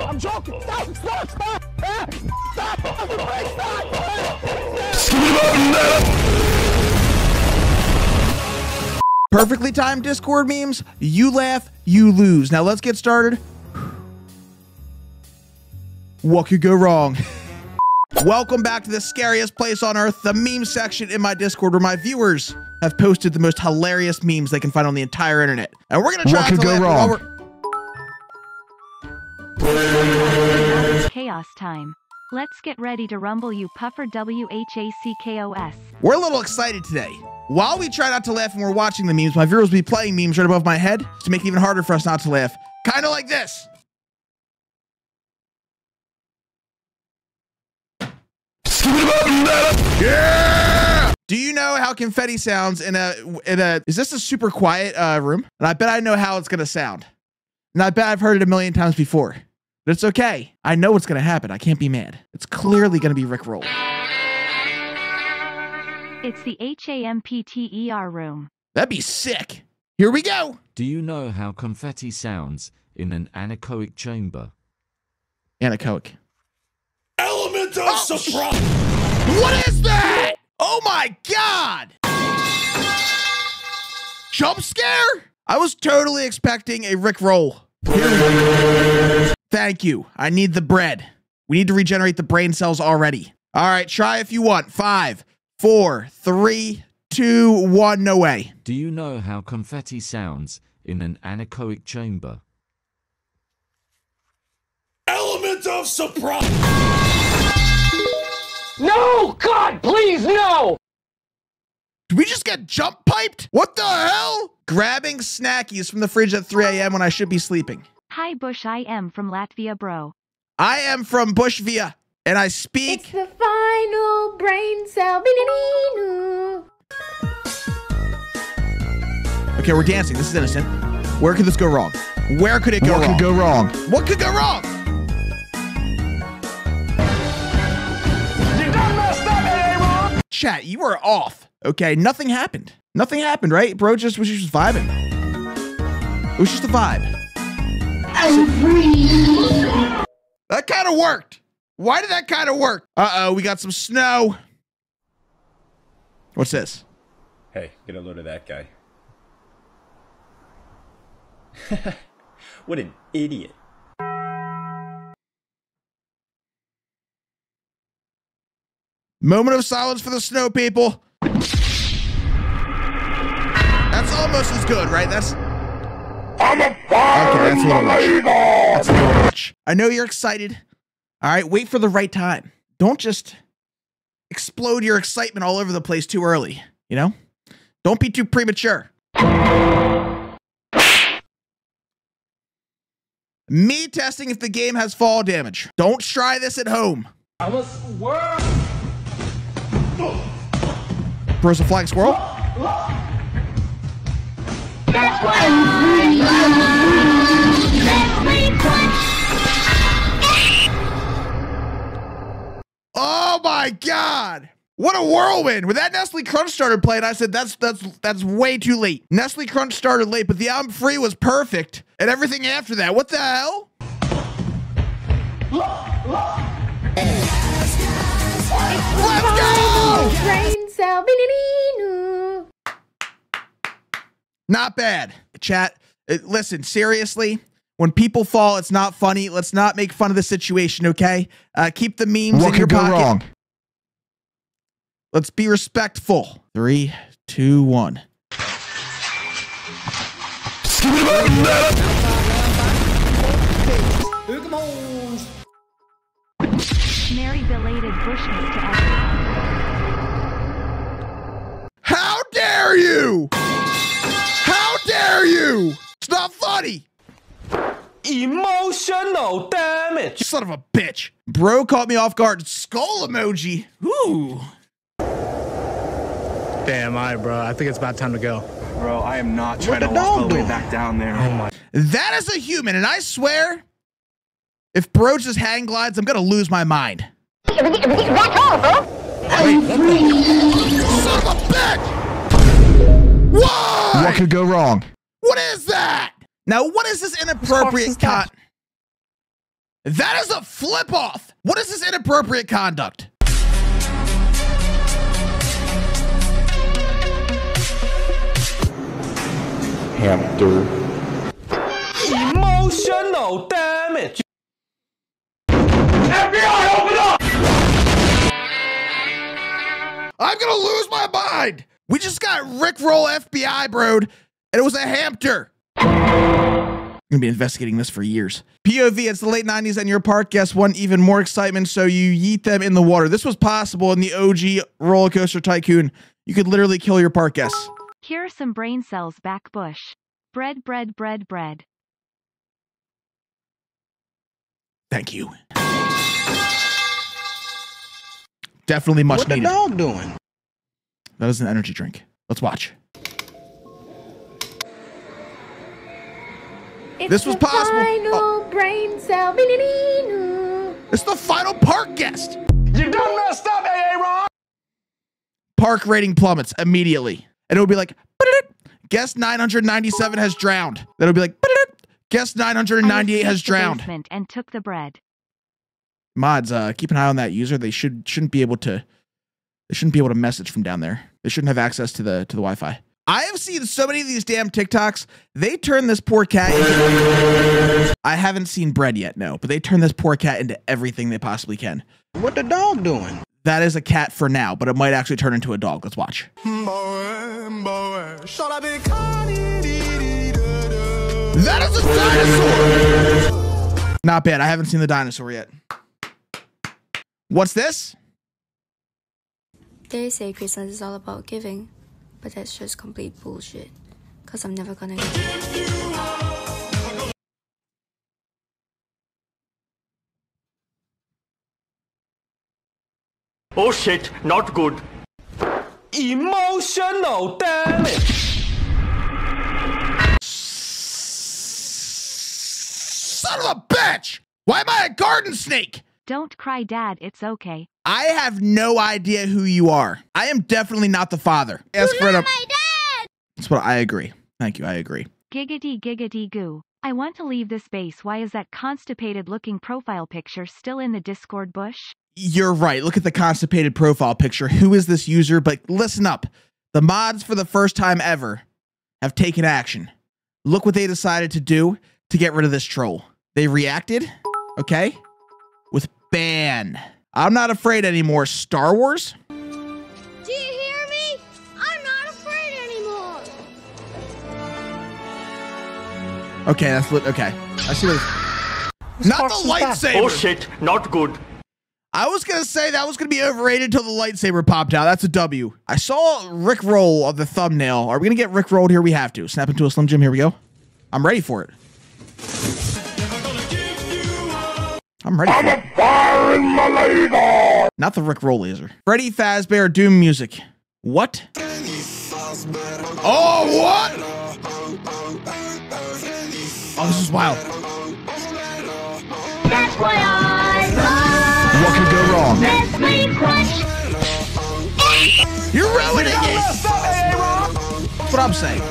I'm joking. Stop! Stop! Stop! Ah, Stop! Stop! Stop! Perfectly timed Discord memes. You laugh, you lose. Now let's get started. What could go wrong? Welcome back to the scariest place on earth, the meme section in my Discord, where my viewers have posted the most hilarious memes they can find on the entire internet. And we're gonna try What could to go laugh wrong? While we're- Chaos time. Let's get ready to rumble you puffer WHACKOS. We're a little excited today. While we try not to laugh when we're watching the memes, my viewers will be playing memes right above my head to make it even harder for us not to laugh. Kind of like this. Yeah! Do you know how confetti sounds in a in a is this a super quiet uh, room? And I bet I know how it's gonna sound. And I bet I've heard it a million times before. But it's okay. I know what's gonna happen. I can't be mad. It's clearly gonna be Rick Roll. It's the HAMPTER E room. That'd be sick. Here we go. Do you know how confetti sounds in an anechoic chamber? Anechoic. Element of Oh, surprise. What is that? Oh my god! Jump scare? I was totally expecting a Rick roll. Thank you. I need the bread. We need to regenerate the brain cells already. All right, try if you want. Five, four, three, two, one. No way. Do you know how confetti sounds in an anechoic chamber? Element of surprise. No! God, please, no! Did we just get jump piped? What the hell? Grabbing snackies from the fridge at 3 a.m. when I should be sleeping. Hi Bush I am from Latvia bro. I am from Bushvia, and I speak. It's speak. the final brain cell. Be-na-dee-noo. Okay, we're dancing. This is innocent. Where could this go wrong? Where could it go What wrong? could go wrong? What could go wrong? You done messed up, A-Ron! Chat, you are off. Okay, nothing happened. Nothing happened, right? Bro just was just vibing. It was just a vibe. That kind of worked. Why did that kind of work? Uh-oh, we got some snow. What's this? Hey, get a load of that guy. what an idiot. Moment of silence for the snow people. That's almost as good, right? That's I'm a Okay, that's a little much. That's a little much. I know you're excited. All right, wait for the right time. Don't just explode your excitement all over the place too early. You know? Don't be too premature. Me testing if the game has fall damage. Don't try this at home. I was worried. Bro's a flying squirrel. Oh my god! What a whirlwind! When that Nestle Crunch started playing, I said that's that's that's way too late. Nestle Crunch started late, but the I'm free was perfect, and everything after that. What the hell? Let's go! Cell. Be-na-dee-noo. Not bad. Chat, uh, listen, seriously, when people fall, it's not funny. Let's not make fun of the situation, okay? Uh, keep the memes What in your could go pocket. wrong? Let's be respectful. Three, two, one. Merry belated Bushmas to everyone. How dare you? How dare you? It's not funny. Emotional damage. Son of a bitch. Bro caught me off guard. Skull emoji. Ooh. Damn, all right, bro. I think it's about time to go. Bro, I am not trying to walk all the way back down there. Oh my. That is a human, and I swear, if Bro just hang glides, I'm gonna lose my mind. Son of a bitch! Why? What could go wrong? What is that? Now, what is this inappropriate con? That is a flip off. What is this inappropriate conduct? Hamster. Emotional damage. FBI, open up! I'm gonna lose my mind. We just got Rickroll FBI, broed, and it was a hamster. I'm gonna be investigating this for years. POV, it's the late 90s and your park guests want even more excitement, so you yeet them in the water. This was possible in the OG roller coaster tycoon. You could literally kill your park guests. Here are some brain cells back bush. Bread, bread, bread, bread. Thank you. Definitely much What the needed. dog doing? That is an energy drink. Let's watch. It's This was the possible. Final Oh. brain cell. It's the final park guest. You done messed up, Aaron. Park rating plummets immediately. And it would be like, "Ba-da-da. guest 997 has drowned. Then it would be like, "Ba-da-da. guest 998 has drowned. basement and took the bread. Mods, uh, keep an eye on that user. They should shouldn't be able to they shouldn't be able to message from down there. They shouldn't have access to the to the Wi-Fi. I have seen so many of these damn TikToks. They turn this poor cat. Into, I haven't seen bread yet, no, but they turn this poor cat into everything they possibly can. What the dog doing? That is a cat for now, but it might actually turn into a dog. Let's watch. That is a dinosaur. Not bad. I haven't seen the dinosaur yet. What's this? They say Christmas is all about giving, but that's just complete bullshit. Cause I'm never gonna give. Oh shit, not good. Emotional damage. Son of a bitch! Why am I a garden snake? Don't cry, Dad. It's okay. I have no idea who you are. I am definitely not the father. Ask for it. That's what I agree. Thank you. I agree. Giggity giggity goo. I want to leave this base. Why is that constipated looking profile picture still in the Discord bush? You're right. Look at the constipated profile picture. Who is this user? But listen up. The mods, for the first time ever, have taken action. Look what they decided to do to get rid of this troll. They reacted, okay, with ban. I'm not afraid anymore. Star Wars? Do you hear me? I'm not afraid anymore. Okay, that's lit. Okay, I see what. It's, not the lightsaber. Oh shit, not good. I was gonna say that was gonna be overrated until the lightsaber popped out. That's a W. I saw Rick Roll of the thumbnail. Are we gonna get Rick rolled here? We have to. Snap into a Slim Jim. Here we go. I'm ready for it. I'm ready. For it. Firing my laser! Not the Rick Roll laser. Freddy Fazbear Doom music. What? Oh, what? Oh, this is wild. That's why I What could go wrong? love. You're ruining it. That's what I'm saying.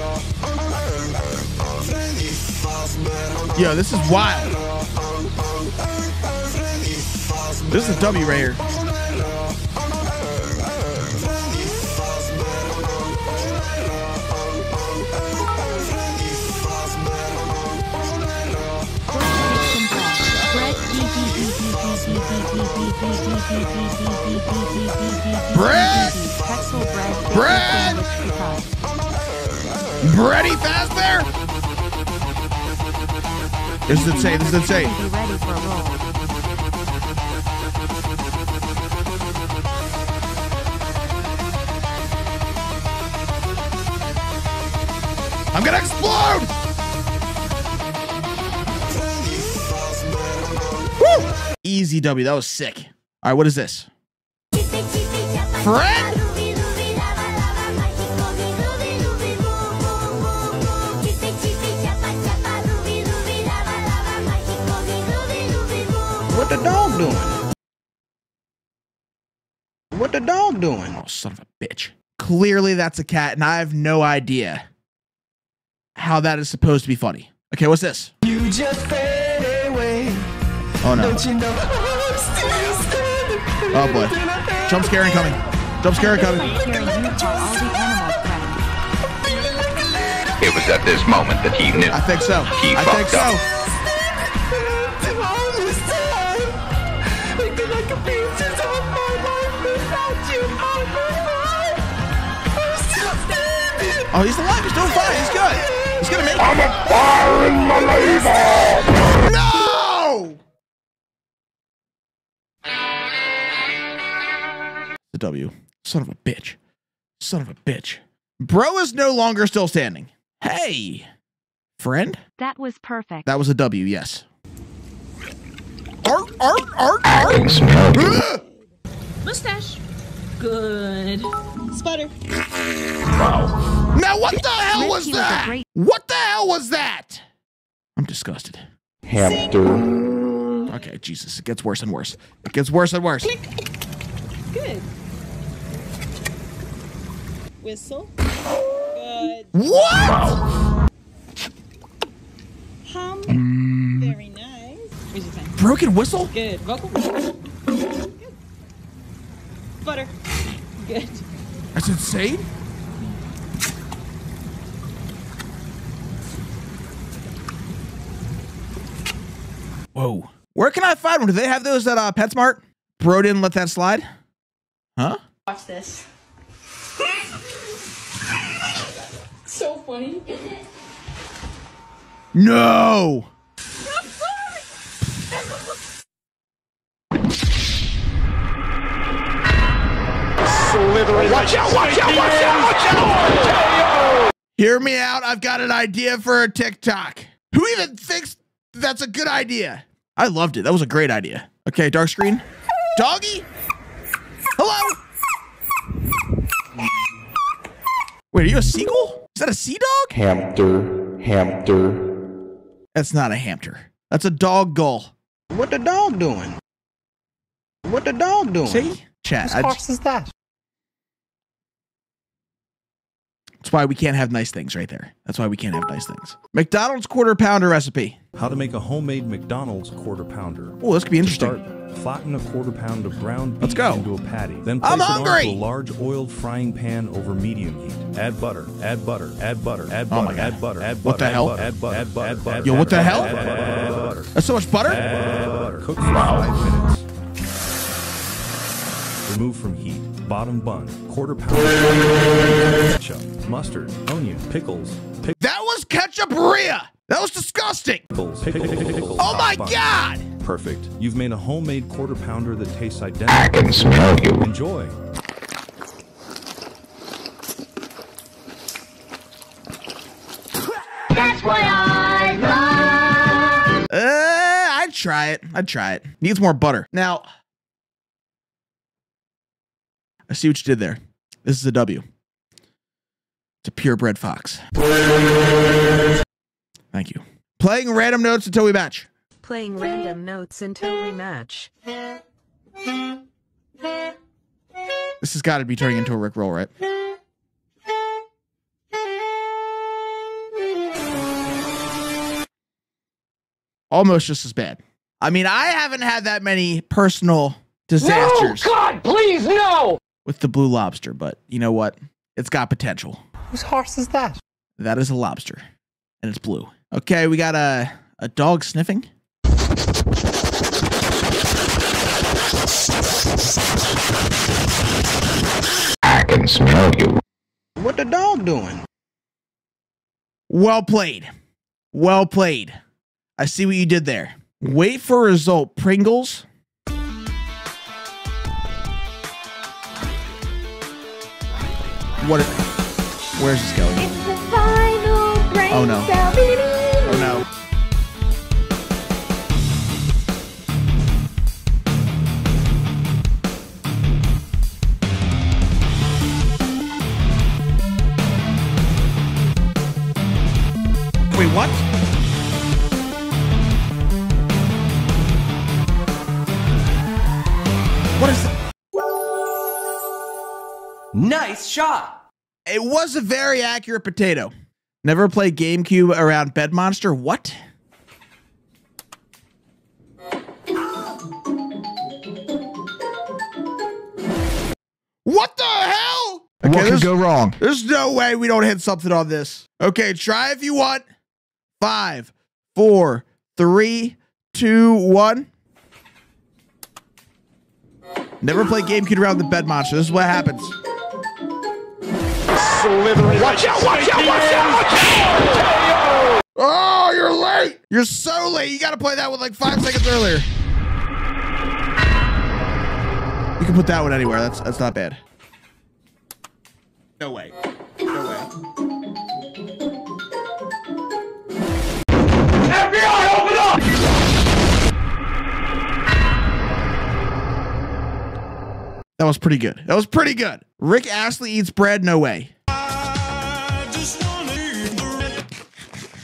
Yo, this is wild. This is W right here. Bread! Bread. Croissant. Freddy Fazbear? This is insane. This is insane. I'm gonna explode! Woo! Easy W. That was sick. All right, what is this? Fred? What the dog doing? What the dog doing? Oh, son of a bitch. Clearly, that's a cat, and I have no idea how that is supposed to be funny. Okay, what's this? You just fade away. Oh no. Oh boy. Jump scare incoming. Jump scare incoming. Hearing you call all the animals friends. It was at this moment that he knew. I think so. He I think so. up. Oh, he's alive. He's doing fine. He's good. He's gonna make I'm a fire in my labor. No! The W. Son of a bitch. Son of a bitch. Bro is no longer still standing. Hey, friend. That was perfect. That was a W, yes. Art, art, art, art. can smell you. Mustache. Good. Sputter. Now, what the hell was was that? What the hell was that? I'm disgusted. Hamster. Okay, Jesus, it gets worse and worse. It gets worse and worse. Good. Whistle. Good. What? Hum. Mm. Very nice. Where's your time? Broken whistle? Good. Vocal. Good. Butter. Good. That's insane. Whoa. Where can I find one? Do they have those at uh, PetSmart? Bro didn't let that slide? Huh? Watch this. so funny. No. Watch out, watch out, watch out, watch out. Hear me out. I've got an idea for a TikTok. Who even thinks that's a good idea? I loved it. That was a great idea. Okay, dark screen. Doggy? Hello? Wait, are you a seagull? Is that a sea dog? Hamster. Hamster. That's not a hamster. That's a dog gull. What the dog doing? What the dog doing? See? Chat. I- is that? That's why we can't have nice things right there. That's why we can't have nice things. McDonald's quarter pounder recipe. How to make a homemade McDonald's quarter pounder. Oh, this could be interesting. Start, flatten a quarter pound of ground beef Let's go. into a patty. Then place I'm it hungry. onto a large oiled frying pan over medium heat. Add butter, add butter, add butter, add butter. Oh butter, my God. add butter, add butter. What the hell? Add butter, add butter, add butter. Yo, what the hell? Add butter. That's so much butter? Add butter. Cook for five minutes. Remove from heat. Bottom bun. Quarter pound. Ketchup, mustard, onion, pickles, That was ketchup-ria. That was disgusting. pickles, pickles, pickles. Oh my bun. God. Perfect. You've made a homemade quarter pounder that tastes identical. I can smell you. Enjoy. That's what I love. Uh, I'd try it. I'd try it. Needs more butter. Now, I see what you did there. This is a W. It's a purebred fox. Thank you. Playing random notes until we match. Playing random notes until we match. This has got to be turning into a Rick roll, right? Almost just as bad. I mean, I haven't had that many personal disasters No, God, please, no. with the blue lobster, but you know what? It's got potential. Whose horse is that? That is a lobster, and it's blue. Okay, we got a a dog sniffing. I can smell you. What the dog doing? Well played. Well played. I see what you did there. Wait for a result. Pringles. What? Where's this going? It's the final brain Oh, no. cell. Oh no. Wait, what? What is that? Nice shot. It was a very accurate potato. Never play GameCube around Bed Monster. What? What the hell? Okay, what could go wrong? There's no way we don't hit something on this. Okay, try if you want. Five, four, three, two, one. Never play GameCube around the bed monster. This is what happens. Watch out, watch out, watch out, watch out! Oh, you're late. You're so late. You got to play that one like five seconds earlier. You can put that one anywhere. That's that's not bad. No way. No way. FBI, open up! That was pretty good. That was pretty good. Rick Astley eats bread. No way.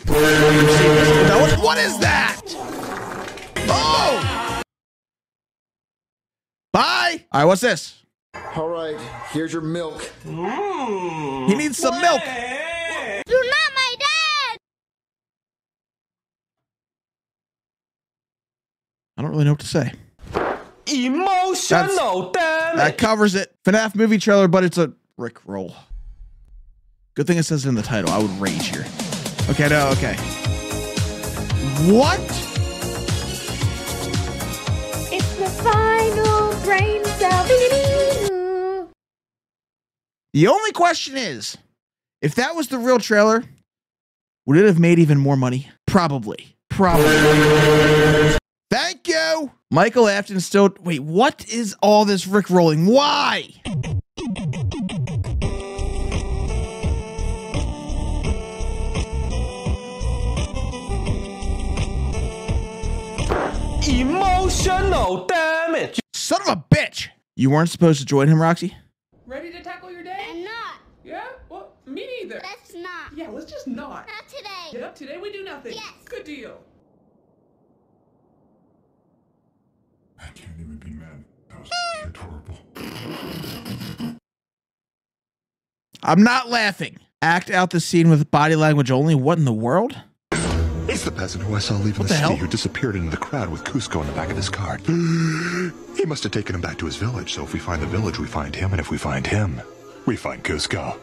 What, what is that? Oh! Bye. All right, what's this? All right, here's your milk. He needs some milk. You're not my dad! I don't really know what to say. Emotional damage. That covers it. FNAF movie trailer, but it's a Rick roll. Good thing it says it in the title. I would rage here. Okay, no, okay. What? It's the final brain cell. The only question is, if that was the real trailer, would it have made even more money? Probably. Probably. Thank you. Michael Afton still. Wait, what is all this Rick rolling? Why? Emotional damage. Son of a bitch. You weren't supposed to join him, Roxy? Ready to tackle your day? I'm not. Yeah? Well, me neither. That's not. Yeah, let's just not. Not today. Yep, today we do nothing. Yes. Good deal. I can't even be mad. That was horrible. I'm not laughing. Act out the scene with body language only. What in the world? It's the peasant who I saw leaving What the, the city hell? who disappeared into the crowd with Kuzco in the back of his cart. he must have taken him back to his village, so if we find the village, we find him, and if we find him, we find Kuzco.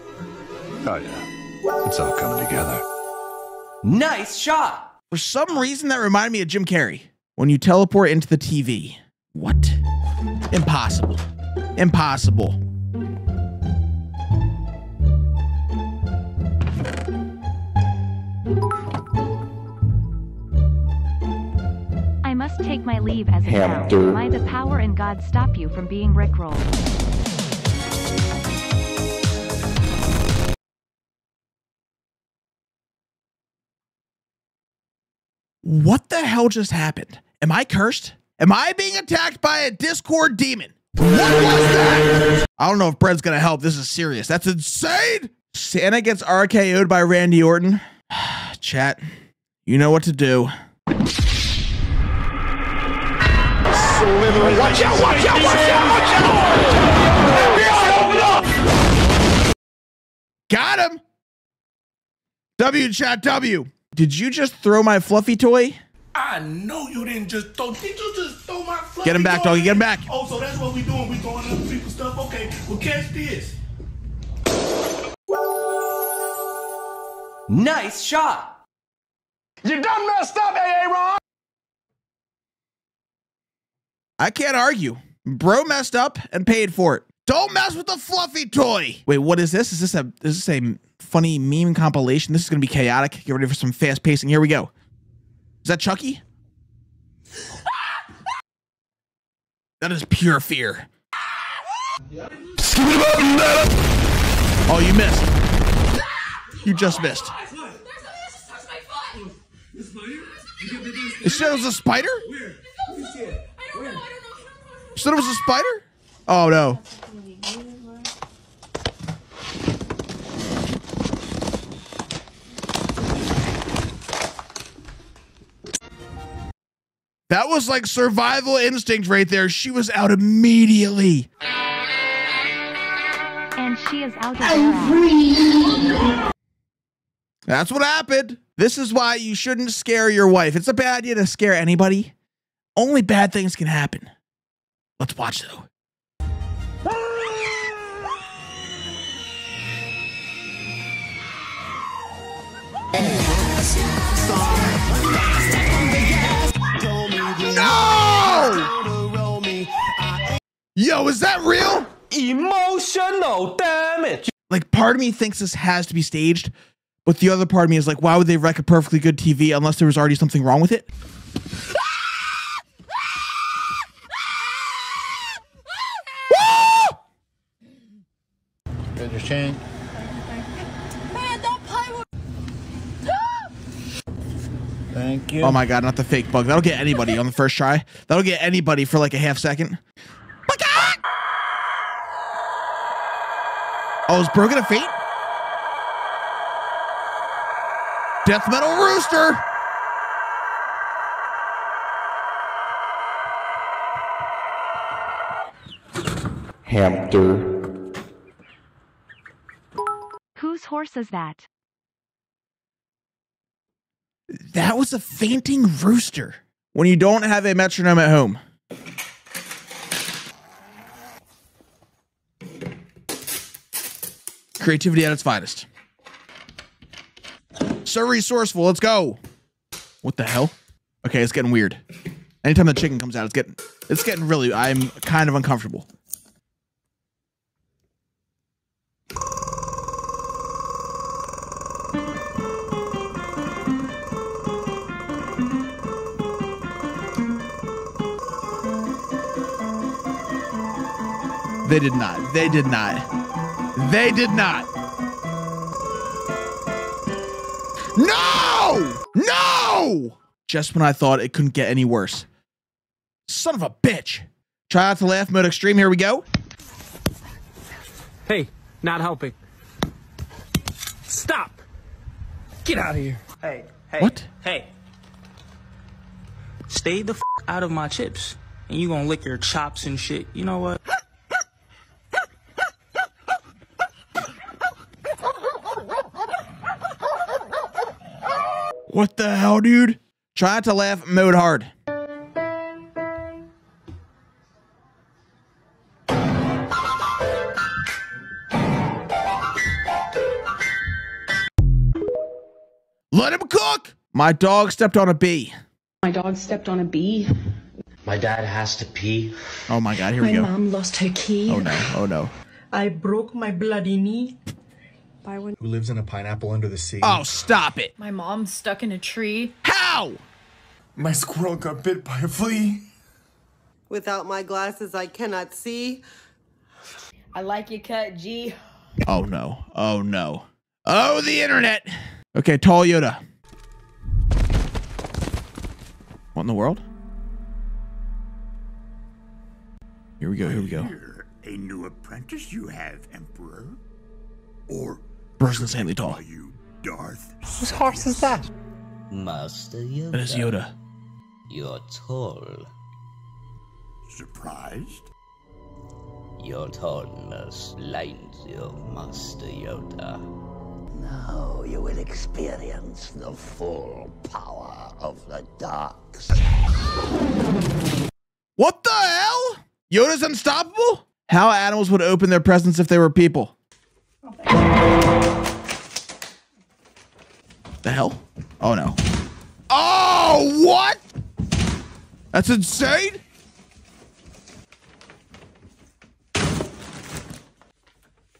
Oh yeah, it's all coming together. Nice shot. For some reason, that reminded me of Jim Carrey. When you teleport into the TV. What? Impossible. Impossible. I must take my leave as a Hamster. hero. May the power and God stop you from being rickrolled. What the hell just happened? Am I cursed? Am I being attacked by a Discord demon? What was that? I don't know if Brett's gonna help. This is serious. That's insane. Santa gets RKO'd by Randy Orton. Chat, you know what to do. Watch out, watch out, watch out, watch out! FBI, open up! Got him. W chat W. Did you just throw my fluffy toy? I know you didn't just throw. Did you just throw my fluffy Get him back, toy? doggy. Get him back. Oh, so that's what we doing. We throwing other people's stuff. Okay, well catch this. Nice shot. You done messed up, AA Ron! I can't argue. Bro messed up and paid for it. Don't mess with the fluffy toy. Wait, what is this? Is this a is this a funny meme compilation? This is gonna be chaotic. Get ready for some fast pacing. Here we go. Is that Chucky? that is pure fear. Oh, you missed. You just missed. You said it was a spider? You said it was a spider? Oh no. That was like survival instinct right there. She was out immediately. And she is out of ass. That's what happened. This is why you shouldn't scare your wife. It's a bad idea to scare anybody. Only bad things can happen. Let's watch though. Yo, is that real? Emotional damage. Like, part of me thinks this has to be staged, but the other part of me is like, why would they wreck a perfectly good TV unless there was already something wrong with it? Good your chain. Man, don't play with. Thank you. Oh my god, not the fake bug. That'll get anybody on the first try. That'll get anybody for like a half second. Oh, is Broken a fate? Death Metal Rooster. Hamster. Whose horse is that? That was a fainting rooster. When you don't have a metronome at home. Creativity at its finest. So resourceful. Let's go. What the hell? Okay, it's getting weird. Anytime the chicken comes out, it's getting it's getting really I'm kind of uncomfortable. They did not. They did not. They did not. No! No! Just when I thought it couldn't get any worse. Son of a bitch. Try out the laugh mode extreme. Here we go. Hey, not helping. Stop! Get out of here. Hey, hey. What? Hey. Stay the f out of my chips. And you gonna lick your chops and shit. You know what? What the hell, dude? Try to laugh mode hard. Let him cook. My dog stepped on a bee. My dog stepped on a bee. My dad has to pee. Oh my god, here we go. My go. mom lost her key. Oh no, oh no. I broke my bloody knee. By one. Who lives in a pineapple under the sea? Oh, stop it. My mom's stuck in a tree. How? My squirrel got bit by a flea. Without my glasses, I cannot see. I like your cut, G. Oh no. Oh no. Oh, the internet. Okay, tall Yoda. What in the world? Here we go, here we go. A new apprentice you have, Emperor? Or Person insanely tall. are you Darth? Whose horse is that? Master Yoda. That is Yoda. You're tall. Surprised? Your tallness blinds you, Master Yoda. Now you will experience the full power of the dark side. What the hell? Yoda's unstoppable? How animals would open their presents if they were people? The hell? Oh no. Oh, what? That's insane?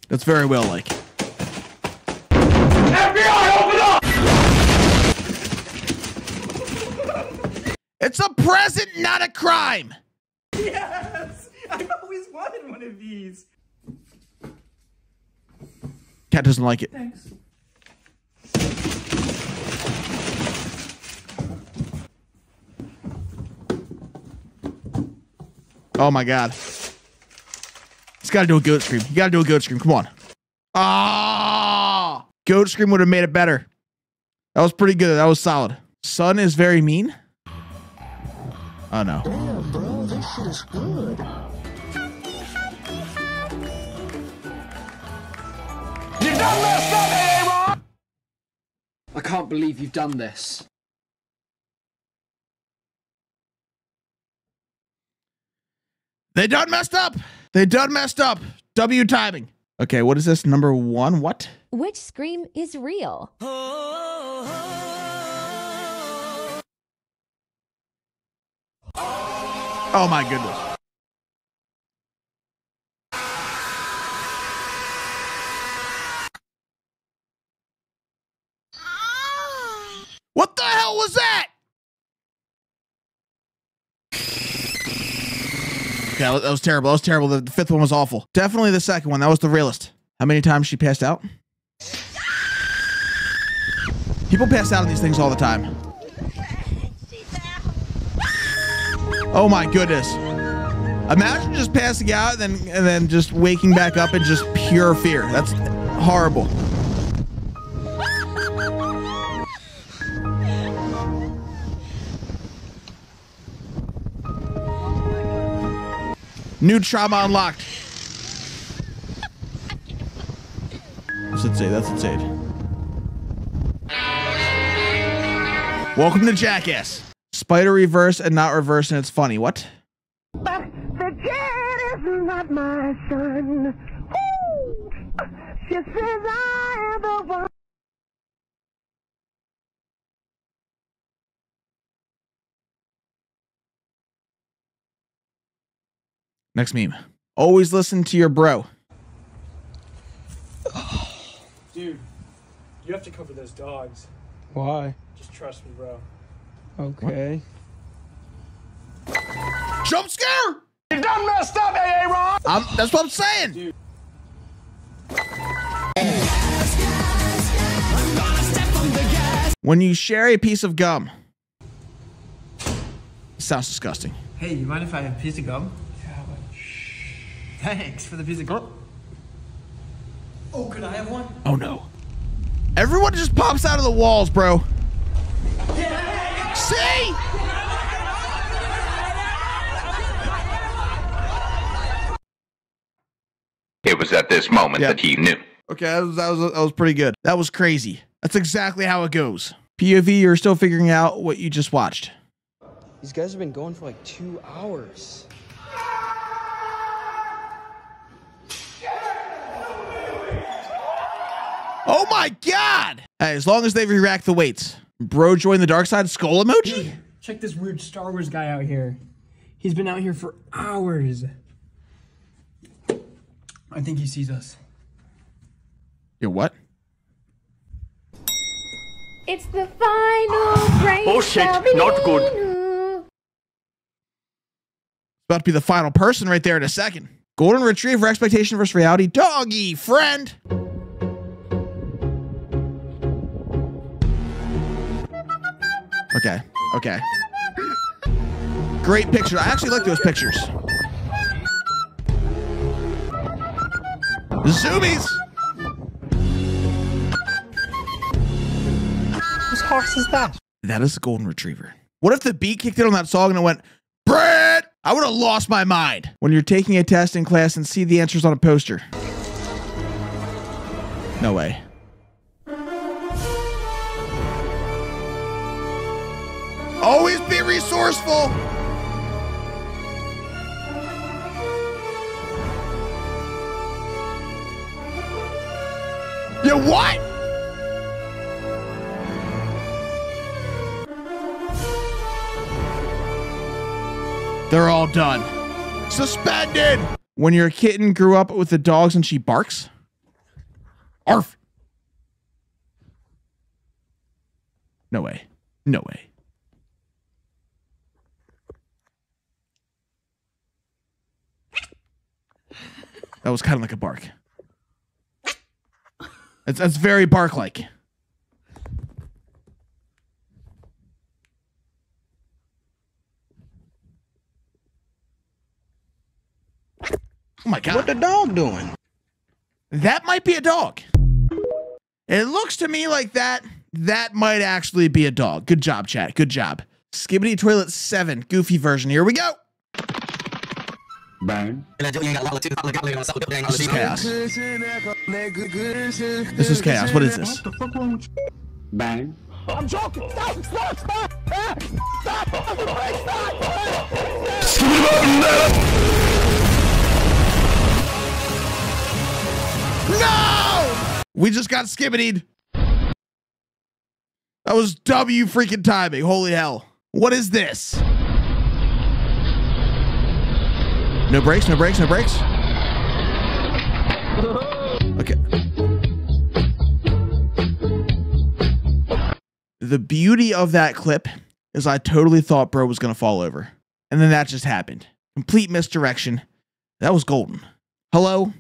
That's very well like. FBI, open up! It's a present, not a crime. Yes! I've always wanted one of these. Cat doesn't like it. Thanks. Oh my god. He's got to do a goat scream. You got to do a goat scream. Come on. Ah! Goat scream would have made it better. That was pretty good. That was solid. Sun is very mean. Oh no. Damn, bro, this shit is good. I can't believe you've done this. They done messed up. They done messed up. W timing. Okay, what is this? Number one? What? Which scream is real? Oh my goodness. What the hell was that? Yeah, that was terrible. That was terrible. The fifth one was awful. Definitely the second one. That was the realest. How many times she passed out? People pass out on these things all the time. Oh my goodness. Imagine just passing out and then, and then just waking back up in just pure fear. That's horrible. New trauma unlocked. That's it, insane. That's it, insane. Welcome to Jackass. Spider reverse and not reverse, and it's funny. What? But the is not my son. Woo! She says I am the one. Next meme. Always listen to your bro. Dude, you have to cover those dogs. Why? Just trust me, bro. Okay. Jump scare! You done messed up, AA Ron. I'm, that's what I'm saying. When you share a piece of gum, sounds disgusting. Hey, you mind if I have a piece of gum? Yeah, Thanks for the piece of. Oh, could I have one? Oh no. Everyone just pops out of the walls, bro. See? It was at this moment that he knew. Okay, that was, that was that was pretty good. That was crazy. That's exactly how it goes. POV, you're still figuring out what you just watched. These guys have been going for like two hours. Oh my god! Hey, as long as they re-rack the weights. Bro join the dark side skull emoji? Check this weird Star Wars guy out here. He's been out here for hours. I think he sees us. Yo, what? It's the final race. Oh, shit. Not good. About to be the final person right there in a second. Golden Retriever expectation versus reality. Doggy friend. Okay. Okay. Great picture. I actually like those pictures. Zoomies. Whose horse is that? That is a golden retriever. What if the beat kicked in on that song and it went, Brad! I would have lost my mind. When you're taking a test in class and see the answers on a poster. No way. Always be resourceful. You what? They're all done. Suspended. When your kitten grew up with the dogs and she barks. Arf. No way. No way. That was kind of like a bark. That's, that's very bark like. Oh my god. What the dog doing? That might be a dog. It looks to me like that that might actually be a dog. Good job, chat. Good job. Skibidi Toilet 7, goofy version. Here we go. Burn. This is chaos. This is chaos. What is this? Burn. I'm joking. Stop! Stop! Stop! Stop! Stop! Stop! Stop! No! We just got skibbityed. That was W freaking timing. Holy hell. What is this? No brakes, no brakes, no brakes. Okay. The beauty of that clip is I totally thought bro was going to fall over. And then that just happened. Complete misdirection. That was golden. Hello.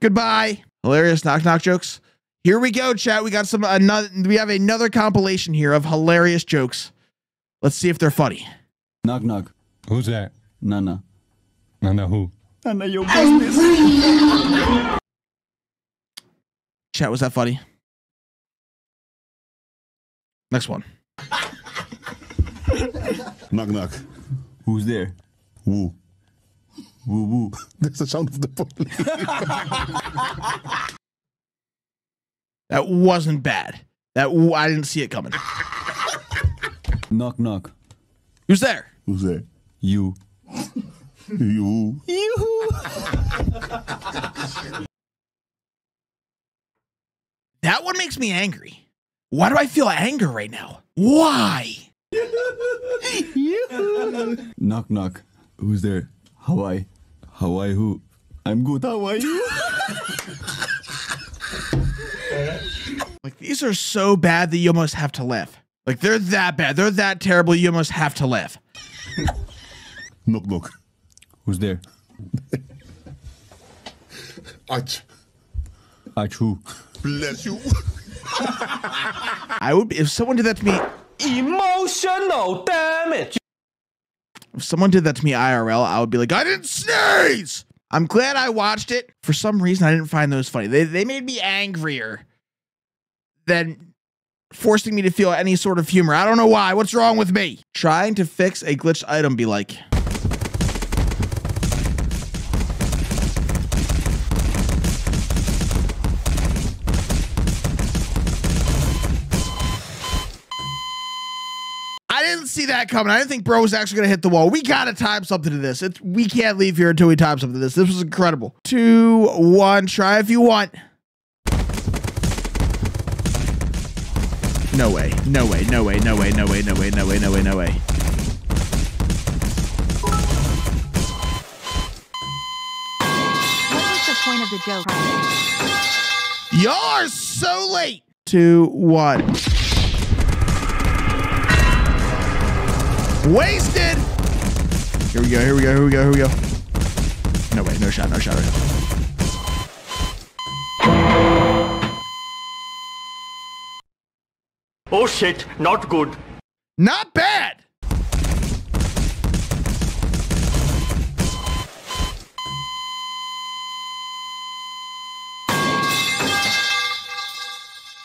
Goodbye. Hilarious knock knock jokes. Here we go, chat. We got some another. We have another compilation here of hilarious jokes. Let's see if they're funny. Knock knock. Who's that? Nana. Nana who? Nana your business. Chat, was that funny? Next one. knock knock. Who's there? Woo. Woo woo. That's the sound of the police. That wasn't bad. That I didn't see it coming. knock knock. Who's there? Who's there? You. you. You. that one makes me angry. Why do I feel anger right now? Why? knock knock. Who's there? Hawaii. Hawaii who? I'm good. How are you? Like these are so bad that you almost have to laugh. Like they're that bad. They're that terrible. You almost have to laugh. knock knock. Who's there? Arch. Arch who? Bless you. I would be, if someone did that to me. Emotional damage. If someone did that to me IRL, I would be like, I didn't sneeze. I'm glad I watched it. For some reason, I didn't find those funny. They they made me angrier than forcing me to feel any sort of humor. I don't know why. What's wrong with me? Trying to fix a glitched item be like. I didn't see that coming. I didn't think bro was actually going to hit the wall. We got to time something to this. It's, we can't leave here until we time something to this. This was incredible. Two, one, try if you want. No way. No way. No way. No way. No way. No way. No way. No way. No way. What was the point of the joke? Y'all are so late. Two, one. Wasted. Here we go. Here we go. Here we go. Here we go. No way. No shot. No shot. No shot. Oh shit, not good. Not bad.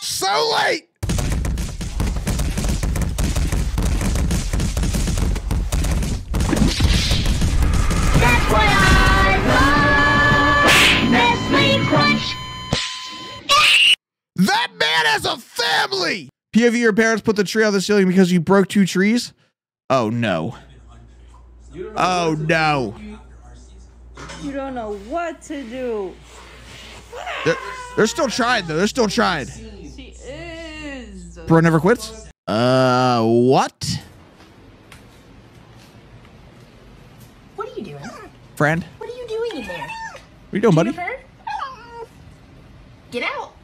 So late. That's what I love. Nestle Crunch. That man has a family. POV, your parents put the tree on the ceiling because you broke two trees? Oh no. Oh no. You don't know what to do. They're, they're still trying though. They're still trying. She is. Bro never quits. Uh, what? What are you doing? Friend? What are you doing in there? What you doing, buddy? Get out.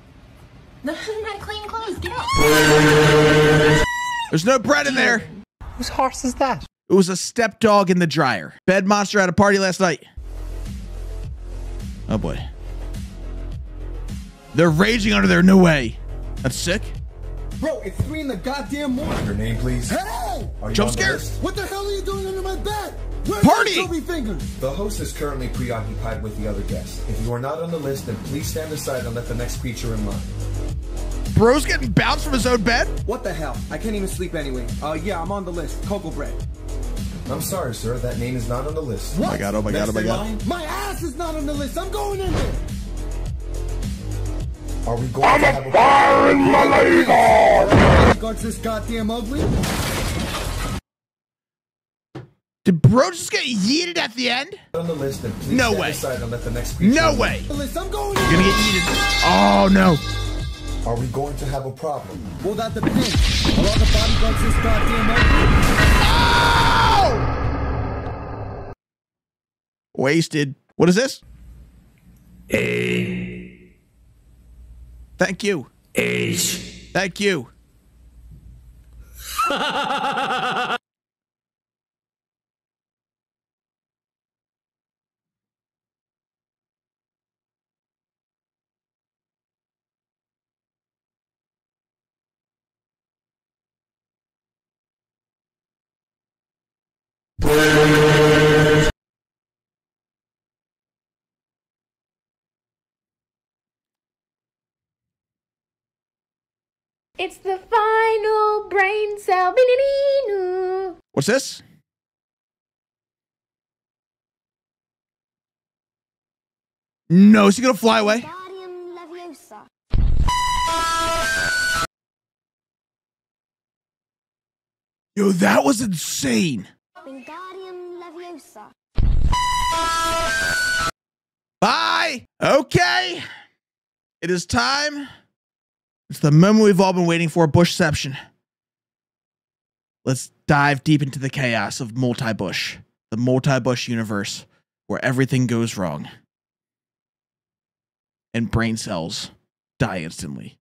No, not clean clothes. Get out. There's no bread in there. Whose horse is that? It was a step dog in the dryer. Bed monster at a party last night. Oh boy. They're raging under there. No way. That's sick. Bro, it's three in the goddamn morning. Your name, please. Hey! Are you Jump on the scare. list? What the hell are you doing under my bed? Where's Party! my fingers? The host is currently preoccupied with the other guests. If you are not on the list, then please stand aside and let the next creature in line. Bro's getting bounced from his own bed? What the hell? I can't even sleep anyway. Uh, yeah, I'm on the list. Cocoa bread. I'm sorry, sir. That name is not on the list. Oh my god, oh my god, oh my Next god. line, My ass is not on the list. I'm going in there. Are we going to have a fire in my Bodyguard's this goddamn ugly. Did Bro just get yeeted at the end? on the list? Then please No stand way. aside and let the next creature No way. I'm going You're gonna get yeeted. Oh no. Line. Are we going to have a problem? Well, that depends. Are all the bodyguards this goddamn ugly? Oh! Wasted. What is this? A. Thank you. H. Thank you. It's the final brain cell. What's this? No, is he gonna fly away? Yo, that was insane. Bye. Okay. It is time. It's the moment we've all been waiting for, Bushception. Let's dive deep into the chaos of multi-bush, the multi-bush universe where everything goes wrong. And brain cells die instantly.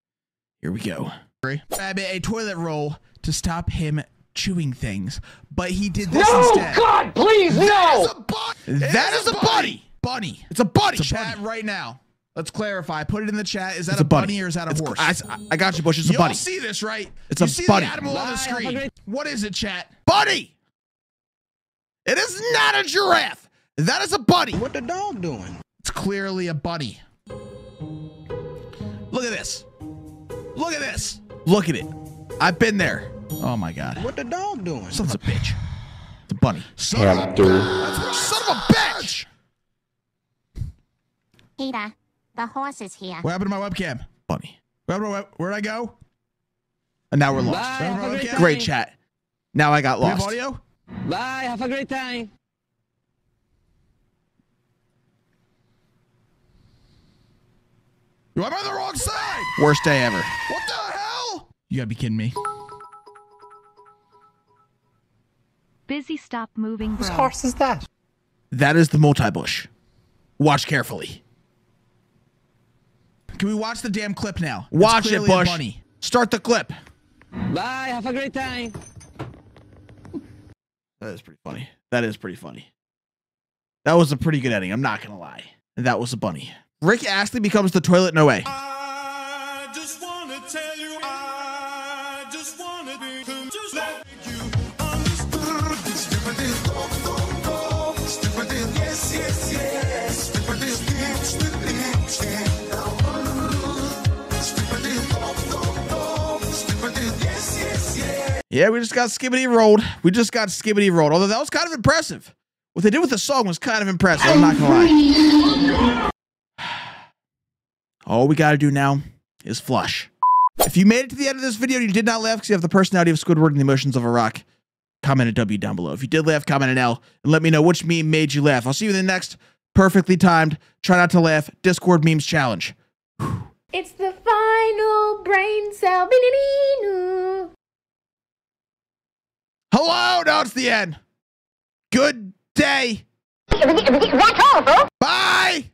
Here we go. Rabbit a toilet roll to stop him chewing things, but he did this No, instead. God, please, That no! is a bu- that is a bunny. Bunny. It's a bunny. chat right now. Let's clarify. Put it in the chat. Is that a, a bunny. bunny or is that a It's- horse? I, I got you, Bush. It's a you bunny. all see this, right? It's you a see bunny. the animal on the Bye, have a screen. What is it, chat? Bunny. It is not a giraffe. That is a bunny. What the dog doing? It's clearly a bunny. Look at this. Look at this. Look at it. I've been there. Oh my god. What the dog doing? Son of a bitch. It's a bunny. Son Yeah, of a dude. Son of a bitch. Peter, the horse is here. What happened to my webcam? Bunny. Where, where, where'd I go? And now we're lost. Bye, Where- have a where- great Great chat. Now I got We have lost. audio? Bye, have a great time. I'm on the wrong side. Worst day ever. What the hell? You gotta be kidding me. Busy stop moving. Whose horse is that? That is the multi-bush. Watch carefully. Can we watch the damn clip now? It's Watch it, clearly Bush. bunny. Start the clip. Bye, have a great time. That is pretty funny. That is pretty funny. That was a pretty good ending. I'm not gonna lie. That was a bunny. Rick Astley becomes the toilet. No way. Yeah, we just got Skibidi rolled. We just got Skibidi rolled. Although that was kind of impressive. What they did with the song was kind of impressive. I'm not gonna lie. All we gotta do now is flush. If you made it to the end of this video and you did not laugh because you have the personality of Squidward and the emotions of a rock, comment a W down below. If you did laugh, comment an L and let me know which meme made you laugh. I'll see you in the next perfectly timed, try not to laugh, Discord memes challenge. It's the final brain cell. Hello? No, it's the end. Good day. That's all. Bye.